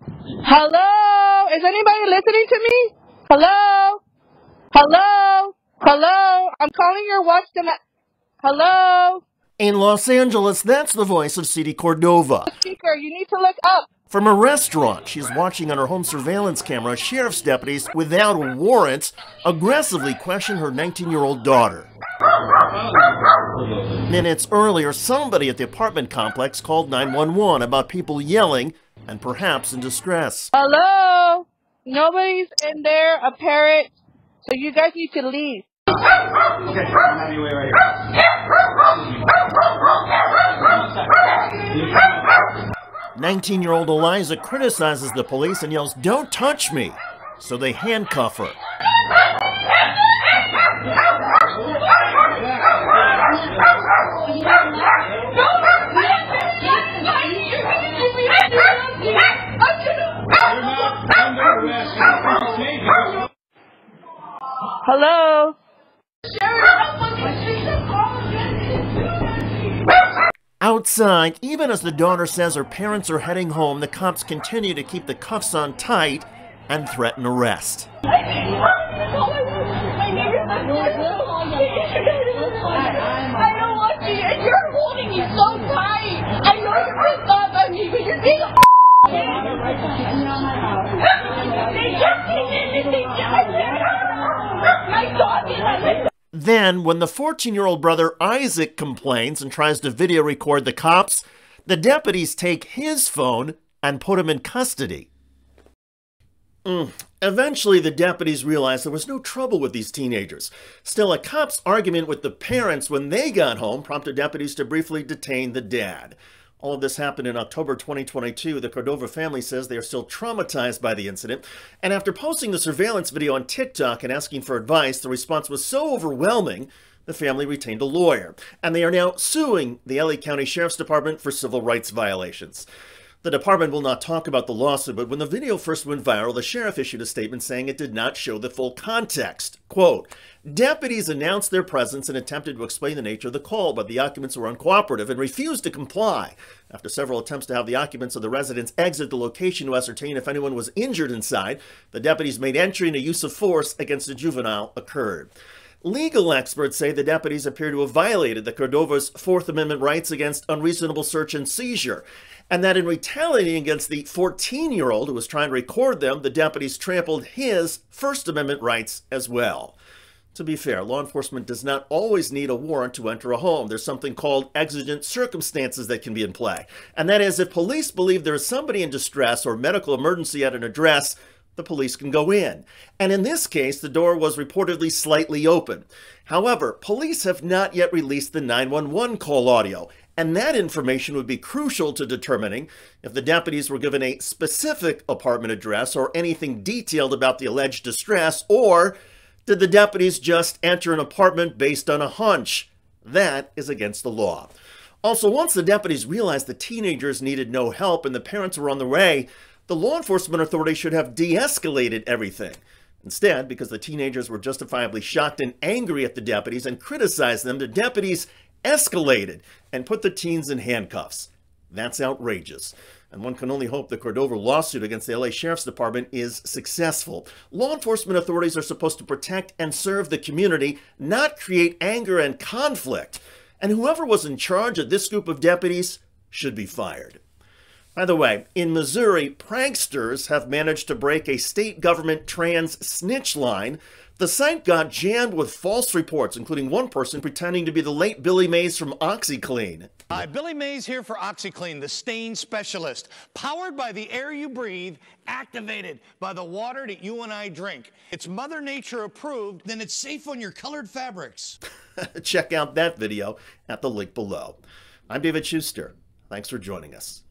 Hello? Is anybody listening to me? Hello? Hello? Hello? I'm calling your watch Hello? In Los Angeles, that's the voice of City Cordova. Speaker, you need to look up. From a restaurant, she's watching on her home surveillance camera sheriff's deputies without a warrant aggressively question her 19 year old daughter. Minutes earlier, somebody at the apartment complex called 911 about people yelling and perhaps in distress. Hello? Nobody's in there, a parrot. So you guys need to leave. Okay, I'm on your way right here. 19 year old Eliza criticizes the police and yells, Don't touch me! So they handcuff her. Hello? Outside, even as the daughter says her parents are heading home, the cops continue to keep the cuffs on tight and threaten arrest. Then, when the 14 year old brother Isaac complains and tries to video record the cops, the deputies take his phone and put him in custody. Mm. Eventually, the deputies realized there was no trouble with these teenagers. Still, a cop's argument with the parents when they got home prompted deputies to briefly detain the dad. All of this happened in October 2022. The Cordova family says they are still traumatized by the incident. And after posting the surveillance video on TikTok and asking for advice, the response was so overwhelming, the family retained a lawyer. And they are now suing the LA County Sheriff's Department for civil rights violations. The department will not talk about the lawsuit, but when the video first went viral, the sheriff issued a statement saying it did not show the full context. Quote, Deputies announced their presence and attempted to explain the nature of the call, but the occupants were uncooperative and refused to comply. After several attempts to have the occupants of the residence exit the location to ascertain if anyone was injured inside, the deputies made entry and a use of force against a juvenile occurred. Legal experts say the deputies appear to have violated the Cordova's Fourth Amendment rights against unreasonable search and seizure, and that in retaliating against the 14 year old who was trying to record them, the deputies trampled his First Amendment rights as well. To be fair, law enforcement does not always need a warrant to enter a home. There's something called exigent circumstances that can be in play. And that is if police believe there is somebody in distress or medical emergency at an address, the police can go in. And in this case, the door was reportedly slightly open. However, police have not yet released the 911 call audio, and that information would be crucial to determining if the deputies were given a specific apartment address or anything detailed about the alleged distress, or did the deputies just enter an apartment based on a hunch? That is against the law. Also, once the deputies realized the teenagers needed no help and the parents were on the way, the law enforcement authorities should have de escalated everything. Instead, because the teenagers were justifiably shocked and angry at the deputies and criticized them, the deputies escalated and put the teens in handcuffs. That's outrageous and one can only hope the Cordova lawsuit against the LA Sheriff's Department is successful. Law enforcement authorities are supposed to protect and serve the community, not create anger and conflict. And whoever was in charge of this group of deputies should be fired. By the way, in Missouri, pranksters have managed to break a state government trans snitch line the site got jammed with false reports, including one person pretending to be the late Billy Mays from OxiClean. Hi, Billy Mays here for OxiClean, the stain specialist. Powered by the air you breathe, activated by the water that you and I drink. It's Mother Nature approved, then it's safe on your colored fabrics. Check out that video at the link below. I'm David Shuster. Thanks for joining us.